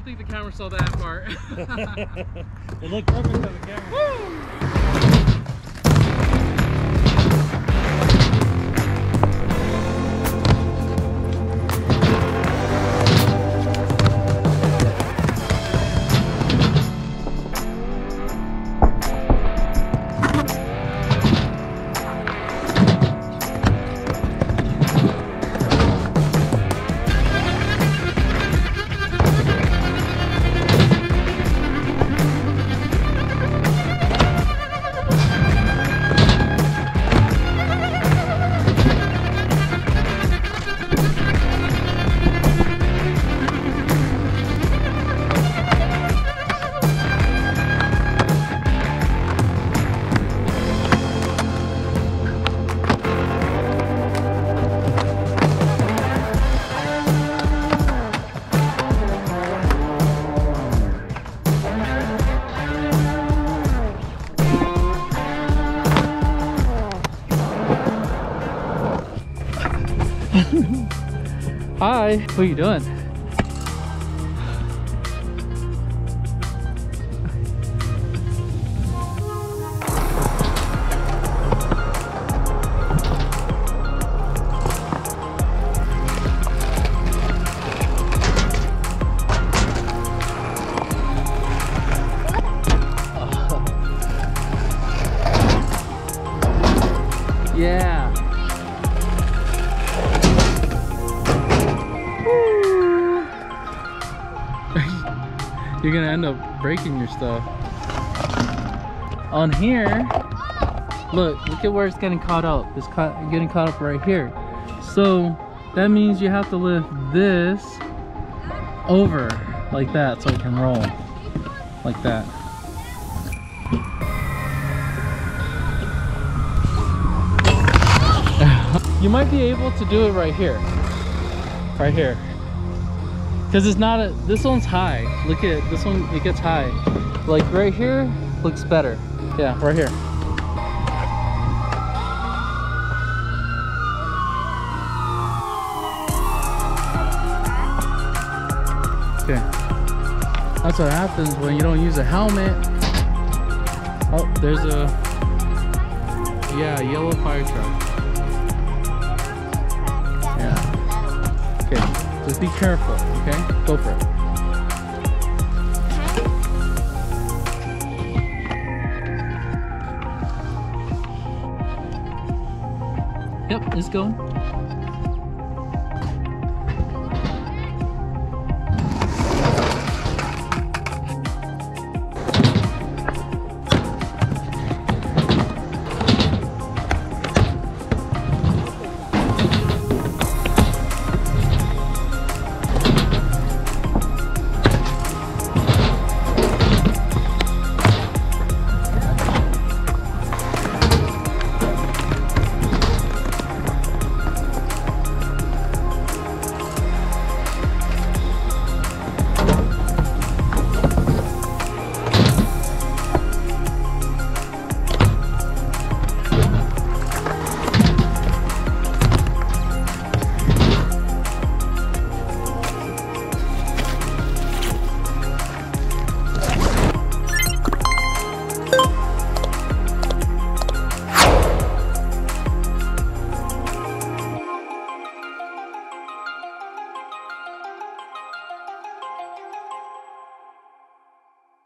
don't think the camera saw that part. it looked perfect on the camera. Woo! Hi, what are you doing? Yeah. You're gonna end up breaking your stuff. On here, look, look at where it's getting caught up. It's getting caught up right here. So that means you have to lift this over like that so it can roll like that. you might be able to do it right here. Right here. Because it's not a, this one's high. Look at it. this one, it gets high. Like right here, looks better. Yeah, right here. Okay. That's what happens when you don't use a helmet. Oh, there's a, yeah, yellow fire truck. Yeah. Okay, just be careful, okay? Go for it. Yep, it's going.